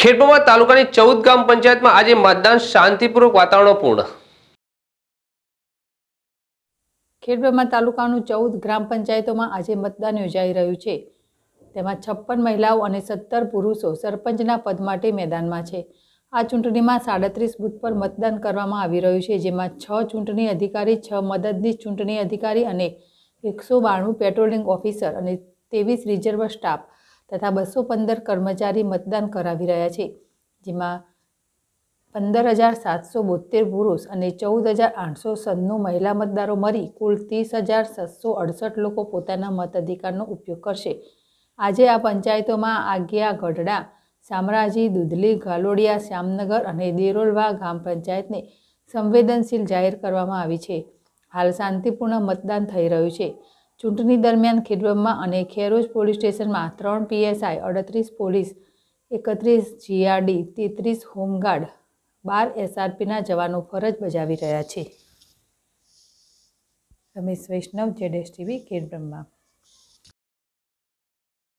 ખેડબ્રહ્મા તાલુકાની ચૌદ ગામ પંચાયતમાં આજે મતદાન શાંતિપૂર્વક વાતાવરણ પૂર્ણ. ખેડબ્રહ્મા તાલુકાનું ચૌદ ગ્રામ પંચાયતોમાં આજે મતદાન યોજાઈ રહ્યું છે. તેમાં છપ્પન મહિલાઓ અને સત્તર પુરુષો સરપંચના પદ માટે મેદાનમાં છે. આ ચૂંટણીમાં સાડત્રીસ બૂથ પર મતદાન કરવામાં આવી રહ્યું છે, જેમાં છ ચૂંટણી અધિકારી, છ મદદનીશ ચૂંટણી અધિકારી અને એકસો બાણું પેટ્રોલિંગ ઓફિસર અને ત્રેવીસ રિઝર્વ સ્ટાફ તથા બસો પંદર કર્મચારી મતદાન કરાવી રહ્યા છે, જેમાં પંદર હજાર સાતસો બોતેર પુરુષ અને ચૌદ હજાર આઠસો સન્નું મહિલા મતદારો મળી કુલ ત્રીસ હજાર સાતસો અડસઠ લોકો પોતાના મતાધિકારનો ઉપયોગ કરશે. આજે આ પંચાયતોમાં આગિયા ગઢડા સામ્રાજી દુધલી, ગાલોડિયા, શ્યામનગર અને દેરોલવા ગ્રામ પંચાયતને સંવેદનશીલ જાહેર કરવામાં આવી છે. હાલ શાંતિપૂર્ણ મતદાન થઈ રહ્યું છે. ચૂંટણી દરમિયાન ખેડબ્રહ્મા અને ખેરોજ પોલીસ સ્ટેશનમાં ત્રણ પીએસઆઈ, અડત્રીસ પોલીસ, એકત્રીસ જીઆરડી, તેત્રીસ હોમગાર્ડ, બાર એસઆરપીના જવાનો ફરજ બજાવી રહ્યા છે. રમેશ વૈષ્ણવ, જેડેશ ટીવી ખેડબ્રહ્મા